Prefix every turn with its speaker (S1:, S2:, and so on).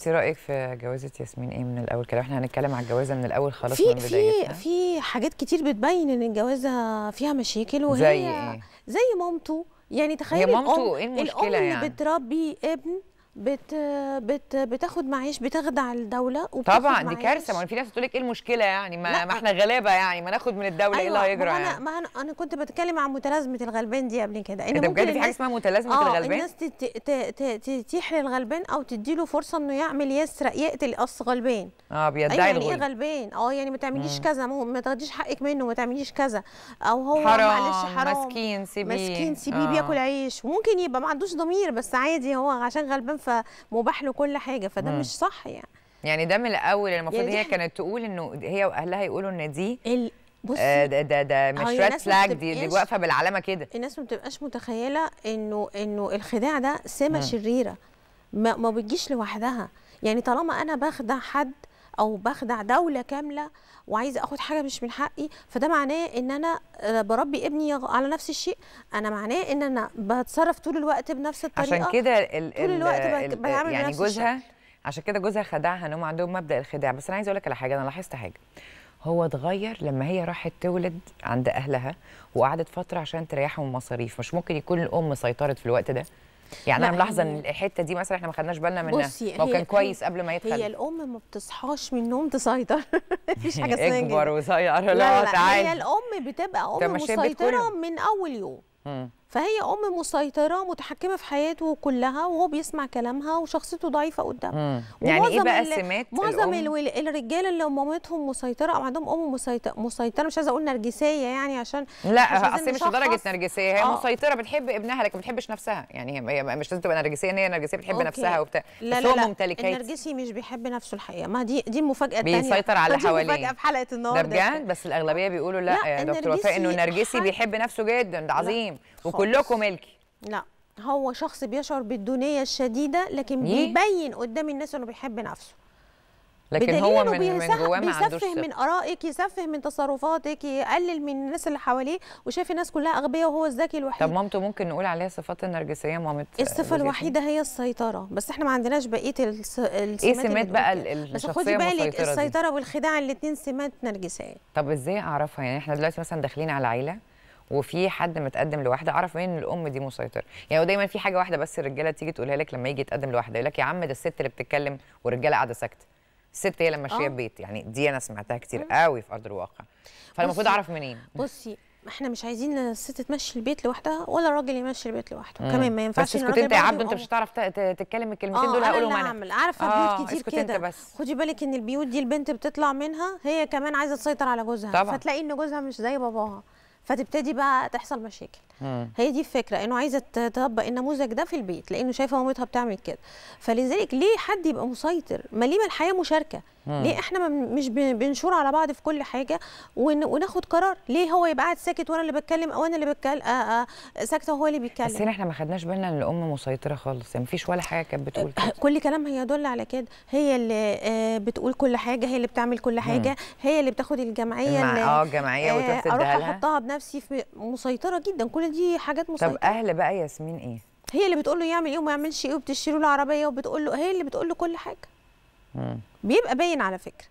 S1: انت رأيك في جوازة ياسمين إيه من الأول؟ كده إحنا هنتكلم على الجوازة من الأول خلاص
S2: في
S1: من
S2: في
S1: بدايتها
S2: في حاجات كتير بتبين ان الجوازة فيها مشاكل وهي
S1: زي إيه؟
S2: زي مامته. يعني تخيلي
S1: مامته
S2: الأم
S1: إيه المشكلة
S2: الأم اللي
S1: يعني؟
S2: بتربي ابن بت بت بتاخد معيش بتخدع الدولة
S1: طبعا دي. كارثة. ما في ناس بتقول لك إيه المشكلة يعني؟ ما,
S2: لا.
S1: ما إحنا غلابة يعني. ما ناخد من الدولة إيه اللي
S2: أيوة،
S1: هيجرى يعني؟
S2: ما أنا أنا كنت بتكلم عن متلازمة الغلبان دي قبل كده. إن
S1: كده
S2: ممكن
S1: بجد في
S2: حاجة
S1: اسمها متلازمة
S2: آه
S1: الغلبان؟
S2: الناس تتيح للغلبان أو تديله فرصة إنه يعمل يسرق يقتل اصل غلبان.
S1: آه بيدعي
S2: أيوه يعني
S1: إيه
S2: غلبان؟ آه يعني ما تعمليش. كذا. ما تاخديش حقك منه ما تعمليش كذا. أو هو
S1: حرام.
S2: معلش حرام.
S1: مسكين سيبيه.
S2: مسكين سيبيه
S1: آه.
S2: بياكل عيش. وممكن يبقى ما عندوش ضمير بس عادي هو عشان غلبان فمباح له كل حاجة فده
S1: مم.
S2: مش صح يعني
S1: يعني ده من الأول المفروض
S2: يعني
S1: هي كانت تقول إنه هي وأهلها يقولوا إن دي
S2: ال... بصي
S1: آه، ده ده, ده مش ريد فلاج دي
S2: بتبقاش-
S1: واقفة بالعلامة كده
S2: الناس ما بتبقاش متخيلة إنه إنه الخداع ده سمة
S1: مم.
S2: شريرة ما, ما بتجيش لوحدها يعني طالما أنا بخدع حد أو بخدع دولة كاملة وعايزة آخد حاجة مش من حقي فده معناه إن أنا آه، بربي ابني على نفس الشيء. أنا معناه إن أنا بتصرف طول الوقت بنفس الطريقة.
S1: عشان كده
S2: طول
S1: ال
S2: الوقت بعمل
S1: يعني جوزها عشان كده جوزها خدعها إن هم عندهم مبدأ الخداع. بس أنا عايزة أقول لك على حاجة أنا لاحظت حاجة. هو اتغير لما هي راحت تولد عند أهلها وقعدت فترة عشان تريحهم من المصاريف. مش ممكن يكون الأم سيطرت في الوقت ده. يعني أنا ملاحظة
S2: هي-
S1: إن الحتة دي مثلا إحنا ما خدناش بالنا منها.
S2: بصي
S1: هو
S2: هي-
S1: كان كويس
S2: هي-
S1: قبل ما
S2: هي
S1: يدخل
S2: الأم ما بتصحاش من النوم تسيطر. مفيش حاجة اسمها
S1: اكبر وصير
S2: لا
S1: لا,
S2: لا, هي الأم بتبقى
S1: أم
S2: مسيطره. من أول يوم. فهي أم مسيطرة متحكمة في حياته كلها وهو بيسمع كلامها وشخصيته ضعيفة قدامه.
S1: مم. يعني
S2: إيه
S1: بقى سمات
S2: معظم الرجاله اللي مامتهم مسيطرة أو عندهم أم مسيطره مسيطرة مش عايزة أقول نرجسية يعني عشان
S1: لا أصل مش. لدرجة نرجسية هي
S2: آه.
S1: مسيطرة بتحب ابنها لكن ما بتحبش نفسها. يعني هي مش لازم تبقى نرجسية إن هي نرجسية بتحب
S2: أوكي.
S1: نفسها وبتاع
S2: لا لا لا.
S1: ممتلكات.
S2: النرجسي مش بيحب نفسه الحقيقة. ما دي دي المفاجأة الثانية
S1: بيسيطر على اللي حواليه.
S2: المفاجأة في حلقة
S1: ده
S2: النهارده.
S1: بجد؟ بس الأغلبية بيقولوا لا,
S2: لا،
S1: يا دكتور وفاء إنه
S2: النرجسي
S1: بيحب نفسه جدا ده عظيم. وكلكم ملكي.
S2: لا هو شخص بيشعر بالدونية الشديدة لكن؟ بيبين قدام الناس إنه بيحب نفسه.
S1: لكن هو من من جواه ما عندوش
S2: بيسفه
S1: ثقة.
S2: من آرائك يسفه من تصرفاتك يقلل من الناس اللي حواليه وشايف الناس كلها أغبياء وهو الذكي
S1: طب
S2: الوحيد
S1: مامته ممكن نقول عليها صفات النرجسية؟ مامة
S2: الصفة الوحيدة هي السيطرة بس إحنا ما عندناش بقية الس... السمات إيه
S1: سمات بقى
S2: بتقول كده.
S1: ال-
S2: بس
S1: الشخصية
S2: خدي بالك السيطرة والخداع الاثنين سمات نرجسية.
S1: طب إزاي أعرفها؟ يعني إحنا دلوقتي مثلا داخلين على عيلة وفي حد متقدم لواحدة أعرف منين إن الأم دي مسيطرة؟ يعني هو دايما في حاجة واحدة بس الرجالة تيجي تقولها لك لما يجي يتقدم لواحدة يقول لك يا عم ده الست اللي بتتكلم والرجالة قاعدة ساكتة. الست هي اللي ماشية
S2: آه.
S1: البيت يعني دي أنا سمعتها كتير قوي في أرض الواقع. فالمفروض
S2: بصي،
S1: أعرف منين؟
S2: بصي إحنا مش عايزين الست تمشي البيت لوحدها ولا الراجل يمشي البيت لوحده.
S1: مم.
S2: كمان ما ينفعش
S1: بس اسكت أنت يا عبد
S2: أنت
S1: مش هتعرف تتكلم الكلمتين
S2: آه
S1: دول؟ هقولهم أنا.
S2: أعمل. عارفة
S1: آه،
S2: بيوت كتير كده.
S1: بس.
S2: خدي بالك إن البيوت دي البنت بتطلع منها هي كمان عايزة تسيطر على جوزها.
S1: طبعا.
S2: فتلاقي إن جوزها مش زي باباها. فتبتدي بقى تحصل مشاكل.
S1: مم.
S2: هي دي الفكرة إنه عايزة تطبق النموذج ده في البيت لأنه شايفة مامتها بتعمل كده. فلذلك ليه حد يبقى مسيطر؟ ما ليه ما الحياة مشاركة؟
S1: مم.
S2: ليه إحنا مش بن- بنشور على بعض في كل حاجة ون- وناخد قرار؟ ليه هو يبقى قاعد ساكت وأنا اللي بتكلم أو أنا اللي بتكلم آه آه ساكتة وهو اللي
S1: بس
S2: بيتكلم؟
S1: هنا إحنا ما خدناش بالنا إن الأم مسيطرة خالص يعني مفيش ولا حاجة كانت بتقول كده.
S2: كل كلامها يدل على كده. هي اللي بتقول كل حاجة هي اللي بتعمل كل حاجة هي اللي بتاخد الجمعية
S1: آه جمعيه وتروح أروح
S2: أحطها بنفسي في مسيطرة جدا. كل دي حاجات مسيطرة.
S1: طب أهل بقى ياسمين إيه؟
S2: هي اللي بتقول له يعمل إيه وما يعملش إيه وبتشتري له عربيه وبتقول له هي اللي بتقول له كل حاجة.
S1: مم.
S2: بيبقى باين على فكرة.